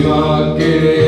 Shiva